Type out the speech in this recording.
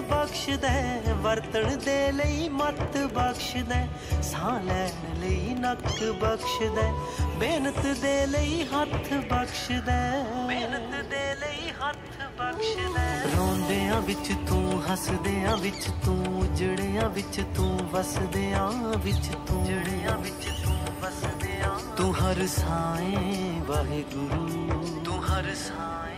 ਬਖਸ਼ਦਾ ਵਰਤਣ ਦੇ ਲਈ ਮਤ ਬਖਸ਼ਦਾ ਸਾਹ ਲੈਣ ਲਈ ਨੱਕ ਬਖਸ਼ਦਾ ਮਿਹਨਤ ਦੇ ਲਈ ਹੱਥ ਬਖਸ਼ਦਾ ਮਿਹਨਤ ਦੇ ਲਈ ਹੱਥ ਬਖਸ਼ਦਾ ਰੋਂਦਿਆਂ ਵਿੱਚ ਤੂੰ, ਹੱਸਦਿਆਂ ਵਿੱਚ ਤੂੰ, ਜੜਿਆਂ ਵਿੱਚ ਤੂੰ, ਵਸਦਿਆਂ ਵਿੱਚ ਤੂੰ, ਜੜਿਆਂ ਵਿੱਚ ਤੂੰ, ਵਸਦਿਆਂ। ਤੂੰ ਹਰ ਸਾਏ ਵਾਹਿਗੁਰੂ। ਤੂੰ ਹਰ ਸਾਏ